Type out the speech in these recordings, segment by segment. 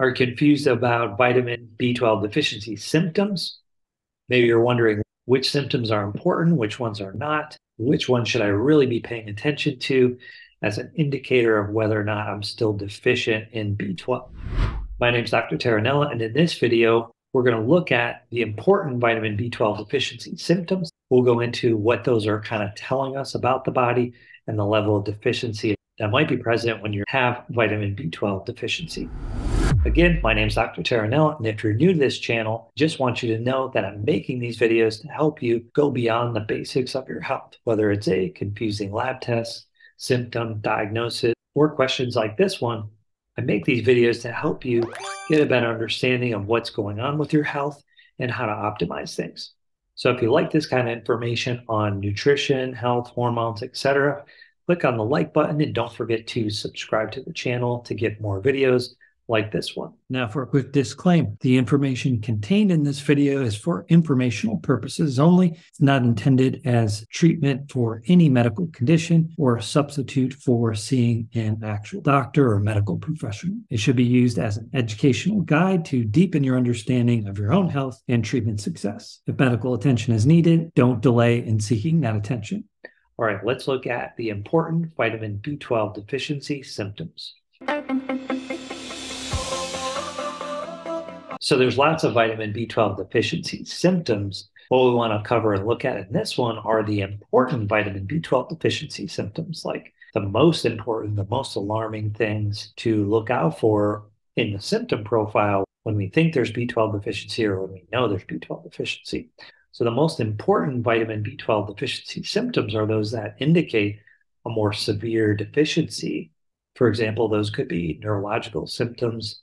are confused about vitamin B12 deficiency symptoms. Maybe you're wondering which symptoms are important, which ones are not, which ones should I really be paying attention to as an indicator of whether or not I'm still deficient in B12. My name is Dr. Terranella, and in this video, we're going to look at the important vitamin B12 deficiency symptoms. We'll go into what those are kind of telling us about the body and the level of deficiency that might be present when you have vitamin B12 deficiency. Again, my name is Dr. Terranella, and if you're new to this channel, just want you to know that I'm making these videos to help you go beyond the basics of your health, whether it's a confusing lab test, symptom, diagnosis, or questions like this one. I make these videos to help you get a better understanding of what's going on with your health and how to optimize things. So if you like this kind of information on nutrition, health, hormones, etc., click on the like button and don't forget to subscribe to the channel to get more videos like this one. Now, for a quick disclaimer the information contained in this video is for informational purposes only. It's not intended as treatment for any medical condition or a substitute for seeing an actual doctor or medical professional. It should be used as an educational guide to deepen your understanding of your own health and treatment success. If medical attention is needed, don't delay in seeking that attention. All right, let's look at the important vitamin B12 deficiency symptoms. So there's lots of vitamin B12 deficiency symptoms. What we want to cover and look at in this one are the important vitamin B12 deficiency symptoms, like the most important, the most alarming things to look out for in the symptom profile when we think there's B12 deficiency or when we know there's B12 deficiency. So the most important vitamin B12 deficiency symptoms are those that indicate a more severe deficiency. For example, those could be neurological symptoms,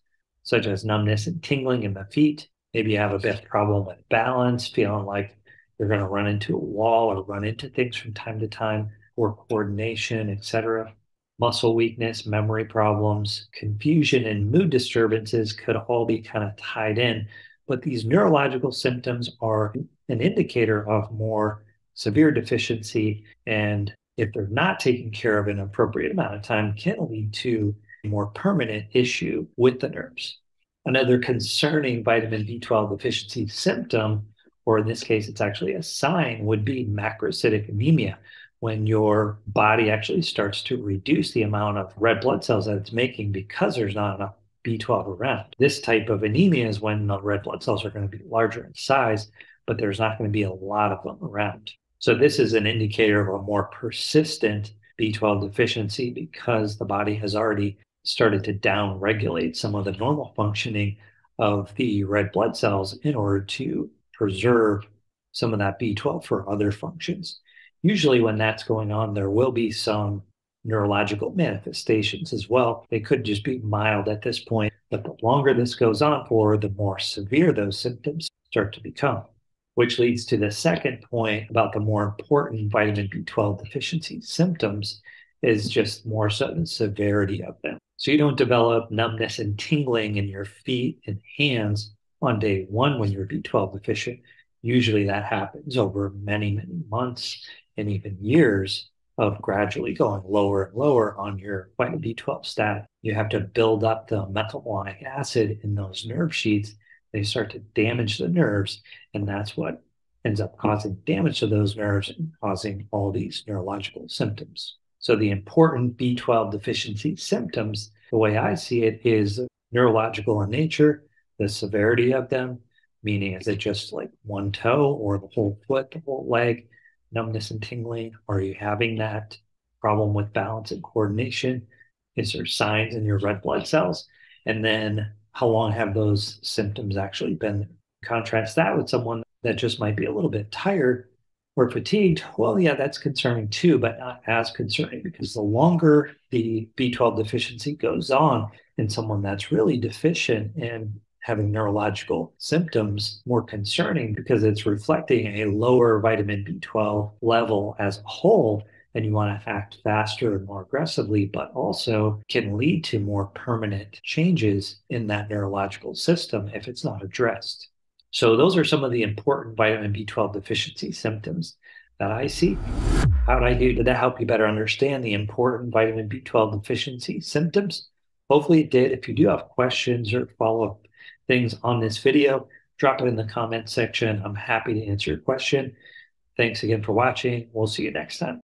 such as numbness and tingling in the feet. Maybe you have a bit of problem with balance, feeling like you're going to run into a wall or run into things from time to time, or coordination, etc. Muscle weakness, memory problems, confusion, and mood disturbances could all be kind of tied in. But these neurological symptoms are an indicator of more severe deficiency. And if they're not taken care of in an appropriate amount of time, can lead to a more permanent issue with the nerves. Another concerning vitamin B12 deficiency symptom, or in this case, it's actually a sign, would be macrocytic anemia, when your body actually starts to reduce the amount of red blood cells that it's making because there's not enough B12 around. This type of anemia is when the red blood cells are going to be larger in size, but there's not going to be a lot of them around. So, this is an indicator of a more persistent B12 deficiency because the body has already started to downregulate some of the normal functioning of the red blood cells in order to preserve some of that B12 for other functions. Usually, when that's going on, there will be some neurological manifestations as well. They could just be mild at this point, but the longer this goes on for, the more severe those symptoms start to become. Which leads to the second point about the more important vitamin B12 deficiency symptoms is just more so the severity of them. So you don't develop numbness and tingling in your feet and hands on day one when you're B12 deficient. Usually that happens over many, many months and even years of gradually going lower and lower on your vitamin B12 stat. You have to build up the methylmalonic acid in those nerve sheaths. They start to damage the nerves, and that's what ends up causing damage to those nerves and causing all these neurological symptoms. So the important B12 deficiency symptoms, the way I see it, is neurological in nature, the severity of them, meaning is it just like one toe or the whole foot, the whole leg, numbness and tingling? Are you having that problem with balance and coordination? Is there signs in your red blood cells? And then how long have those symptoms actually been? Contrast that with someone that just might be a little bit tired or fatigued, well, yeah, that's concerning too, but not as concerning because the longer the B12 deficiency goes on in someone that's really deficient in having neurological symptoms, more concerning because it's reflecting a lower vitamin B12 level as a whole. And you want to act faster and more aggressively, but also can lead to more permanent changes in that neurological system if it's not addressed. So those are some of the important vitamin B12 deficiency symptoms that I see. How did I do? Did that help you better understand the important vitamin B12 deficiency symptoms? Hopefully it did. If you do have questions or follow up things on this video, drop it in the comment section. I'm happy to answer your question. Thanks again for watching. We'll see you next time.